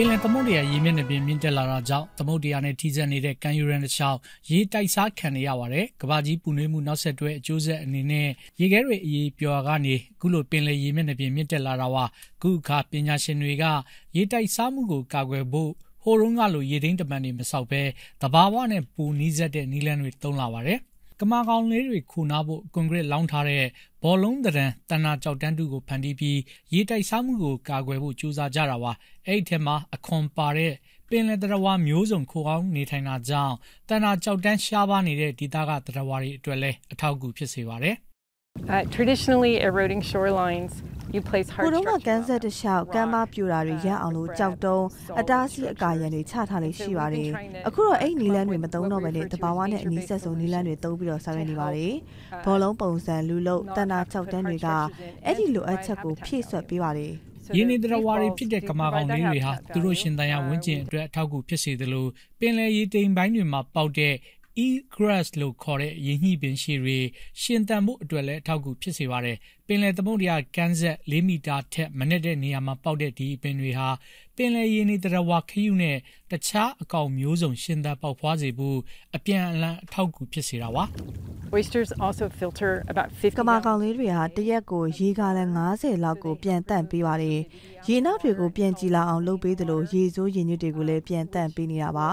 ပင်လယ်သမုဒ္ဒရာရေမျက်နှာပြင်မြင့်တက်လာတာကြောင့်သမုဒ္ဒရာနဲ့ထိစပ်နေတဲ့ကမ်းရိုးတန်းတစ်လျှောက်ရေတိုက်စားခံနေရပါတယ်။ကဘာကြီးပူနွေးမှုနောက်ဆက်တွဲအကျိုးဆက်အနေနဲ့ရေခဲတွေအရေးပျော်ကနေအခုလိုပင်လယ်ရေမျက်နှာပြင်မြင့်တက်လာတာပါ။ခုအခါပညာရှင်တွေကရေတိုက်စားမှုကိုကာကွယ်ဖို့ဟိုရုံးကလိုရေသိမ်းတမန်တွေမဆောက်ဘဲတဘာဝနဲ့ပူနီးစက်တဲ့နီလန်တွေတုံးလာပါတယ်။ ကမာကောင်လေးတွေခုနာဖို့ကွန်ကရစ်လောင်းထားတဲ့ဘောလုံးတရံတဏ္ဍာကြောက်တန်းတူကိုဖန်တီးပြီးရေတိုက်စားမှုကိုကာကွယ်ဖို့ကြိုးစားကြတာပါအဲ့ဒီထဲမှာအခွန်ပါတဲ့ပင်လယ်တရဝါမျိုးစုံခိုအောင်နေထိုင်တာကြောင့်တဏ္ဍာကြောက်တန်းရှားပါနေတဲ့ဒေသကတရဝါတွေအတွက်လည်းအထောက်အကူဖြစ်စေပါတယ် Uh, traditionally eroding shorelines you place ဟို hard တုန်းက structures ကန်းဆက် on တစ်လျှောက်ကမ်းပါပြူတာတွေရအောင်လို့ကြောက်တုံးအတားအဆီးအကာရန်တွေချထားလေးရှိပါတယ်အခုတော့အဲ့နီလန်းတွေမသုံးတော့ဘဲနဲ့တဘာဝနဲ့အနီးဆက်ဆုံးနီလန်းတွေသုံးပြီးတော့ဆောင်ရွက်နေပါတယ်ဘောလုံးပုံစံလူလို့တန်တာ၆တန်းတွေကအဲ့ဒီလိုအပ်ချက်ကိုဖြည့်ဆွတ်ပေးပါတယ်ရင်းနေတရဝါတွေဖြစ်တဲ့ကမာကောင်လေးတွေဟာသူတို့ရှင်တန်ရဝင်းကျင်အတွက်အထောက်အကူဖြစ်စေသလိုပင်လယ်ရေတိမ်ပိုင်းတွေမှာပေါက်တဲ့ e-grass လို့ခေါ်တဲ့ရင်းနှီးပင်ရှိတွေရှင်တန်မှုအတွက်လည်းအထောက်အကူဖြစ်စေပါတယ်။ပင်လယ်သမုဒ္ဒရာကမ်းဆက်၄မီတာထက်မနက်တဲ့နေရာမှာပေါက်တဲ့ဒီပင်တွေဟာ ပင်လယ်ရင်းနေတရဝါခရုနဲ့တခြားအကောင်မျိုးစုံရှင်သန်ပေါက်ဖွားစေဖို့အပြန်အလှန်အထောက်အကူဖြစ်စေတာပါ။ oysters also filter about 50ကမာကောင်လေးတွေဟာတရက်ကိုရေကားလ90လောက်ကိုပြန်တန့်ပေးပါတယ်ရေနောက်တွေကိုပြန်ကြည်လာအောင်လုပ်ပေးသလိုရေစိုးရေညွတ်တွေကိုလည်းပြန်တန့်ပေးနေတာပါ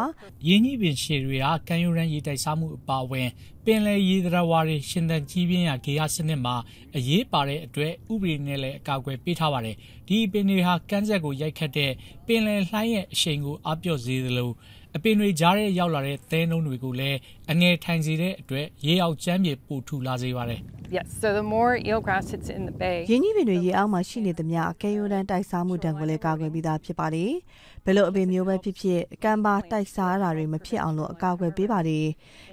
ရင်းနှီးပင်ရှည်တွေဟာကမ်းရိုးတန်းရေတိုက်စားမှုအပါအဝင်ပင်လယ်ရေသရဝါတွေရှင်သန်ကြီးပြင်းရာဂေဟစနစ်မှာအရေးပါတဲ့အတွက်ဥပဒေနဲ့လည်းအကာအကွယ်ပေးထားပါတယ်။ဒီပင်တွေဟာကမ်းဆက်ကိုရိုက်ခတ်တဲ့ပင်လယ်လှိုင်းရဲ့အရှိန်ကိုအပြော့စေသလိုအပင်တွေကြားထဲရောက်လာတဲ့သဲနှုံးတွေကိုလည်းအငယ်ထိုင်စေတဲ့အတွက်ရေအောက်ကျမ်းမြေပိုထူလာစေပါတယ်။ yes so the more eelgrass sits in the bay ရင်းနှီးပင်တွေရေအောက်မှာရှိနေသမျှကဲရိုးတန်းတိုက်စားမှုတံကိုလည်းကာကွယ်ပြီးသားဖြစ်ပါတယ်ဘယ်လိုအပင်မျိုးပဲဖြစ်ဖြစ်ကမ်းပါတိုက်စားတာတွေမဖြစ်အောင်လို့အကာအကွယ်ပေးပါတယ်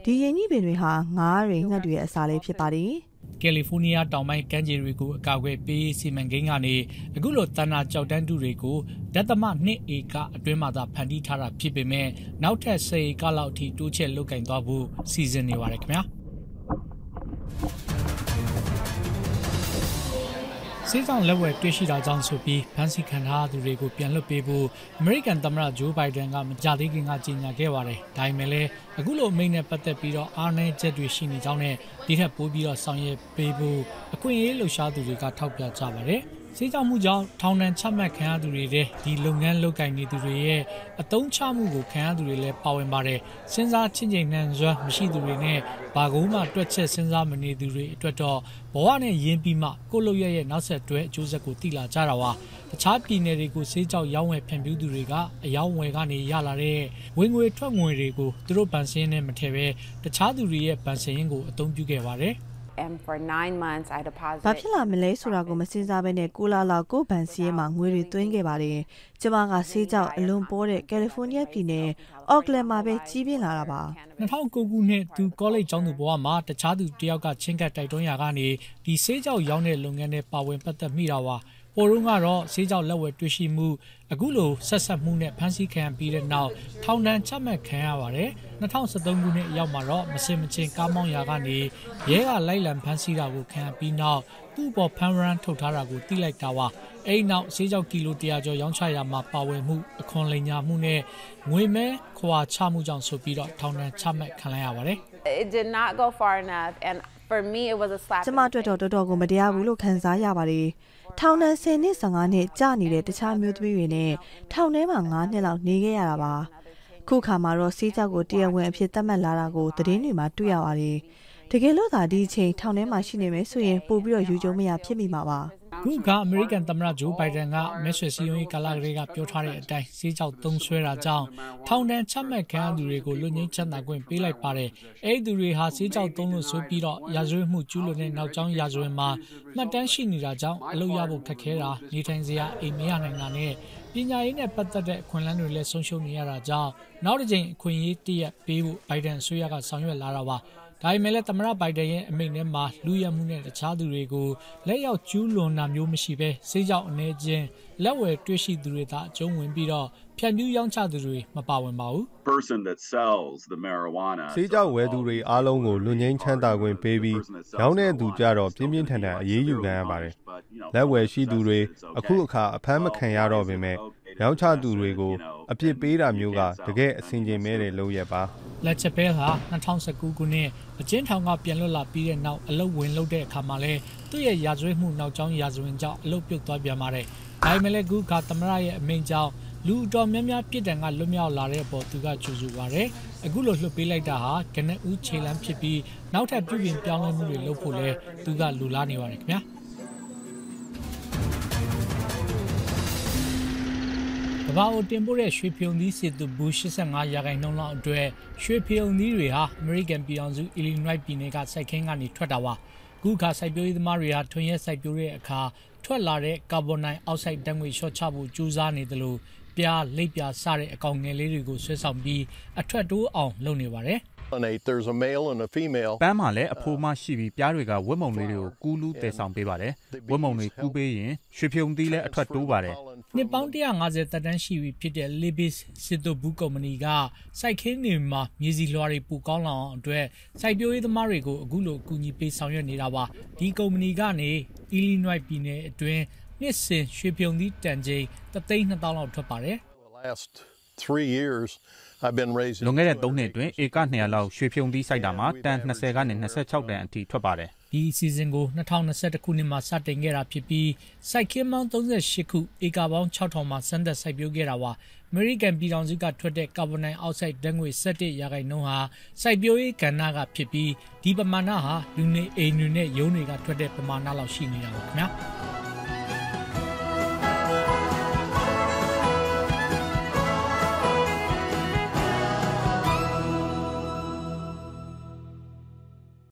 ဒီရင်းနှီးပင်တွေဟာငါးတွေငှက်တွေရဲ့အစာလေးဖြစ်ပါတယ် ကယ်လီဖိုးနီးယားတောင်ပိုင်းကမ်းခြေတွေကိုအကာအကွယ်ပေးရေးစီမံကိန်းကနေအခုလိုတန်နာကြောက်တန်းတူတွေကိုဒသမ2ဧကအတွင်းမှာသာဖန်တီးထားတာဖြစ်ပေမဲ့နောက်ထပ်10ဧကလောက်အထိတိုးချဲ့လုပ်ကင်သွားဖို့စီစဉ်နေပါတယ်ခင်ဗျာ စေးဆောင်လက်ဝဲတွေ့ရှိတာကြောင့်ဆိုပြီးဖန်စီခံထားသူတွေကိုပြန်လွှတ်ပေးဖို့အမေရိကန်သမ္မတဂျိုးဘိုင်ဒန်ကမကြသေးခင်ကကြေညာခဲ့ပါတယ်။ဒါပေမဲ့လည်းအခုလိုအမိန့်နဲ့ပတ်သက်ပြီးတော့အားနည်းချက်တွေရှိနေကြောင်းနဲ့ဒီထက်ပိုပြီးတော့ဆောင်ရွက်ပေးဖို့အခွင့်အရေးလှုပ်ရှားသူတွေကထောက်ပြကြပါတယ်။ စေးကြောင်မှုကြောင့်ထောင်ဒဏ်ချမှတ်ခံရသူတွေတဲ့ဒီလုပ်ငန်းလုပ်ကိုင်နေသူတွေရဲ့အတုံးချမှုကိုခံရသူတွေလည်းပါဝင်ပါတယ်။စဉ်းစားချင်းချင်းနှံစွမ်းမရှိသူတွေနဲ့ဘာကုန်းမှတွက်ချက်စဉ်းစားမနေသူတွေအတွက်တော့ဘဝနဲ့ရင်းပြီးမှကိုယ့်လုပ်ရရဲ့နောက်ဆက်တွဲအကျိုးဆက်ကိုသိလာကြတာပါ။တခြားပြည်နယ်တွေကိုစေးကြောင်ရောင်းဝယ်ဖြန့်ဖြူးသူတွေကအယောင်းဝယ်ကနေရလာတဲ့ဝင်ငွေထွက်ငွေတွေကိုသူတို့ဗန်စင်းနဲ့မထည့်ပဲတခြားသူတွေရဲ့ဗန်စင်းကိုအသုံးပြုခဲ့ပါတယ်။ and for 9 months I ဘာ deposited ဖြစ်လာမလဲဆိုတာကိုမစင်စားဘဲနဲ့ကိုလာလောက်ကိုဗန်စီရဲမှာငွေတွေသွင်းခဲ့ပါတယ်ကျမကဆေးကြောက်အလွန်ပေါ်တဲ့ကယ်လီဖိုးနီးယားပြည်နယ်အော့ကလန်မှာပဲကြီးပြင်းလာတာပါ2009ခုနှစ်သူကောလိပ်ကျောင်းသူဘဝမှာတခြားသူတယောက်ကချင်းကပ်တိုက်တွန်းရာကနေဒီဆေးကြောက်ရောင်းတဲ့လုပ်ငန်းနဲ့ပါဝင်ပတ်သက်မိတာပါ ဟိုတုန်းကတော့ဆေးကြောက်လက်ဝယ်တွေ့ရှိမှုအခုလိုဆက်ဆက်မှုနဲ့ဖမ်းဆီးခံပြီးတဲ့နောက်ထောင်ဒဏ်ချမှတ်ခံရပါတယ်2013ခုနှစ်အရောက်မှာတော့မစင်မချင်းကားမောင်းရာကနေရဲကလိုက်လံဖမ်းဆီးတာကိုခံပြီးနောက်သူ့ပေါ်ဖမ်းရန်ထုတ်ထားတာကိုတိလိုက်တာပါအဲ့ဒီနောက်ဆေးကြောက်ကီလို100ကျော်ရောင်းချရာမှာပါဝင်မှုအခွန်လိမ်ညာမှုနဲ့ငွေမဲခွာချမှုကြောင့်ဆိုပြီးတော့ထောင်ဒဏ်ချမှတ်ခံလိုက်ရပါတယ် it did not go far enough and for me it was a slap ကျမအတွက်တော့တော်တော်ကိုမတရားဘူးလို့ခံစားရပါတယ် ထောင်ဒဏ်10နှစ်15နှစ်ကြာနေတဲ့တခြားမျိုးသမီးတွေနဲ့ထောင်ထဲမှာ9နှစ်လောက်နေခဲ့ရတာပါခုခါမှာတော့စီးကြောက်ကိုတရားဝင်အဖြစ်သတ်မှတ်လာတာကိုသတင်းတွေမှာတွေ့ရပါတယ်တကယ်လို့သာဒီအချိန်ထောင်ထဲမှာရှိနေမယ်ဆိုရင်ပို့ပြီးတော့ယူကြုံမရဖြစ်မိမှာပါ ခုကအမေရိကန်သမ္မတဂျိုးဘိုင်ဒန်ကမဲဆွယ်စည်းရုံးရေးကာလကလေးကပြောထားတဲ့အတိုင်းစေးကြောက်သုံးဆွဲတာကြောင့်ထောင်ဒဏ်ချမှတ်ခံရသူတွေကိုလွတ်ငင်းချမ်းသာခွင့်ပေးလိုက်ပါတယ်။အဲဒီသူတွေဟာစေးကြောက်သုံးလို့ဆိုပြီးတော့ရာဇဝတ်မှုကျူးလွန်တဲ့နောက်ကျောင်းရာဇဝတ်မှာမှတ်တမ်းရှိနေတာကြောင့်အလုပ်ရဖို့ခက်ခဲတာနေထိုင်စရာအိမ်မရနိုင်တာနဲ့ပညာရေးနဲ့ပတ်သက်တဲ့အခွင့်အလမ်းတွေလည်းဆုံးရှုံးနေရတာကြောင့်နောက်တစ်ကြိမ်အခွင့်အရေးတရက်ပေးဖို့ဘိုင်ဒန်အစိုးရကဆောင်ရွက်လာတာပါ။ ဒါပေမဲ့လည်းသမ္မတဘိုင်ဒန်ရဲ့အမိန့်ထဲမှာလူရမှုနဲ့တခြားသူတွေကိုလက်ရောက်ကျူးလွန်တာမျိုးမရှိဘဲစေးကြောက်အနေချင်းလက်ဝယ်တွေ့ရှိသူတွေသာအကျုံးဝင်ပြီးတော့ဖြန့်ဖြူးရောင်းချသူတွေမပါဝင်ပါဘူး person that sells the marijuana ဆေးကြောက်ဝဲသူတွေအားလုံးကိုလွန်ငင်းချမ်းသာခွင့်ပေးပြီးရောင်းတဲ့သူကြတော့ပြင်းပြင်းထန်ထန်အရေးယူခံရပါတယ်။လက်ဝယ်ရှိသူတွေအခုအခါအဖမ်းမခံရတော့ပေမဲ့ ရောင်းချသူတွေကိုအပြစ်ပေးတာမျိုးကတကယ်အဆင်ခြင်မဲ့တဲ့လုပ်ရက်ပါလက်ချက်ဘဲဟာ2019ခုနှစ်အကျဉ်းထောင်ကပြန်လွတ်လာပြီးတဲ့နောက်အလုတ်ဝင်လုပ်တဲ့အခါမှာလဲသူ့ရဲ့ရာဇဝတ်မှုနောက်ကျောင်းရာဇဝင်ကြောင့်အလုတ်ပြုတ်သွားပြန်ပါတယ်။ဒါပေမဲ့လည်းခုခါသမရရဲ့အမိန့်ကြောင့်လူအတော်များများပြစ်ဒဏ်ကလွတ်မြောက်လာတဲ့အပေါ်သူကကြိုဆိုပါရယ်အခုလိုလှုပ်ပေးလိုက်တာဟာကနဦးခြေလမ်းဖြစ်ပြီးနောက်ထပ်ပြုပြင်ပြောင်းလဲမှုတွေလုပ်ဖို့လဲသူကလူလားနေပါတယ်ခင်ဗျာ ဘာအိုတင်ပို့တဲ့ရွှေဖြုံသီးစစ်သူဘူး85ရာခိုင်နှုန်းလောက်အတွက်ရွှေဖြုံသီးတွေဟာအမေရိကန်ပြည်အောင်စု Illinois ပြည်နယ်ကစိုက်ခင်းကနေထွက်တာပါခုခါစိုက်ပျိုးရေးသမားတွေဟာထွန်ရက်စိုက်ပျိုးတဲ့အခါထွက်လာတဲ့ကာဗွန်ဒိုင်အောက်ဆိုက်ဓာတ်ငွေလျှော့ချဖို့ကြိုးစားနေတယ်လို့ပြားလိပ်ပြားစတဲ့အကောင်ငယ်လေးတွေကိုဆွဲဆောင်ပြီးအထွက်တိုးအောင်လုပ်နေပါတယ် There's a male and a female. ပန်းမှာလည်းအဖိုးမရှိပြီးပြားတွေကဝက်မုံလေးတွေကိုကူးလူးတည်ဆောင်ပေးပါတယ်ဝက်မုံတွေကူးပေးရင်ရွှေဖြုံသီးလည်းအထွက်တိုးပါတယ်နှစ်ပေါင်း150တက်တန်းရှိပြီဖြစ်တဲ့ Libis စစ်တုဘူးကုမ္ပဏီကစိုက်ခင်းတွေမှာမြေစီလွှာတွေပူကောင်းလာအောင်အတွက်စိုက်ပျိုးရေးသမားတွေကိုအခုလိုအကူအညီပေးဆောင်ရွက်နေတာပါဒီကုမ္ပဏီကနေ Illinois ပြည်နယ်အတွင်းနှစ်စဉ်ရွှေဖြုံသီးတန်ချိန်3,200လောက်ထွက်ပါတယ် The last three years, I've been raising. လွန်ခဲ့တဲ့3နှစ်အတွင်းဧက200လောက်ရွှေဖြုံသီးစိုက်တာမှာတန်20ကနေ26တန်အထိထွက်ပါတယ်ဒီအစီအစဉ်ကို2021ခုနှစ်မှာစတင်ခဲ့တာဖြစ်ပြီးစိုက်ခင်းပေါင်း38ခုဧကပေါင်း6000မှာစမ်းသပ်စိုက်ပျိုးခဲ့တာပါအမေရိကန်ပြည်ထောင်စုကထွက်တဲ့ကာဗွန်ဒိုင်အောက်ဆိုက်ဓာတ်ငွေ17ရာခိုင်နှုန်းဟာစိုက်ပျိုးရေးကဏ္ဍကဖြစ်ပြီးဒီပမာဏဟာလူနေအိမ်တွေနဲ့ရုံးတွေကထွက်တဲ့ပမာဏလောက်ရှိနေတာပါခင်ဗျာ